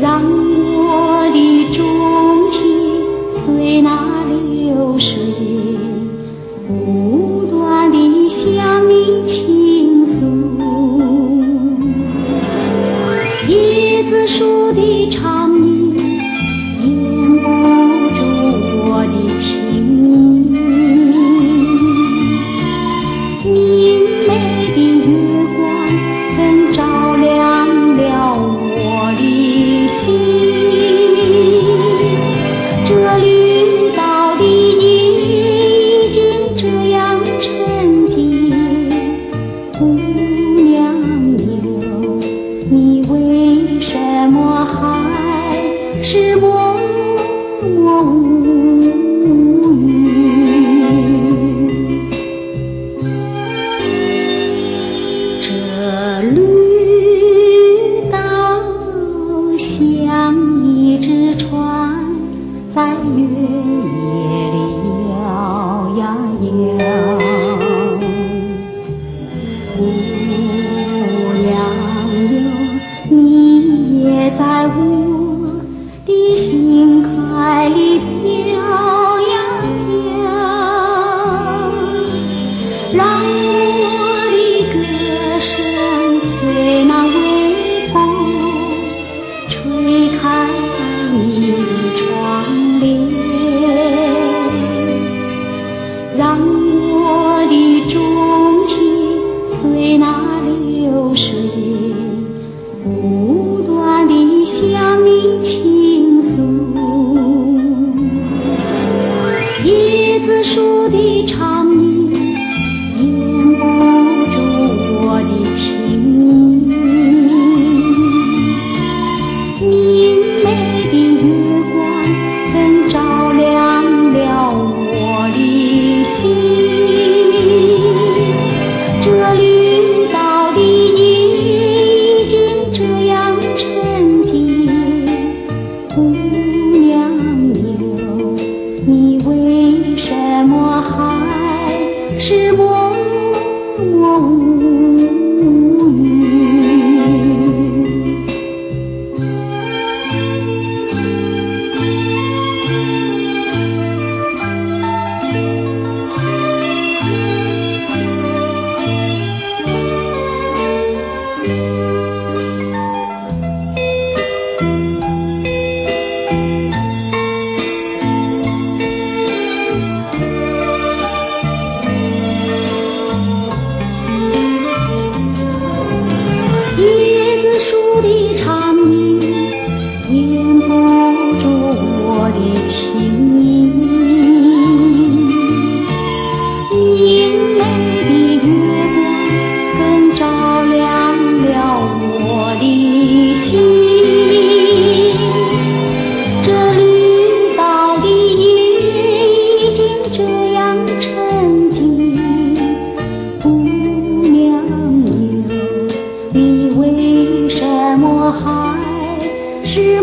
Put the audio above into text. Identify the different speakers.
Speaker 1: 让我的衷情随那流水是魔椰子树的长影掩不住我的情意。明媚的月光更照亮了我的心。这绿岛的夜已经这样沉静，明媚的月光更照亮了我的心。这绿岛的夜已经这样沉静，姑娘哟，你为什么还是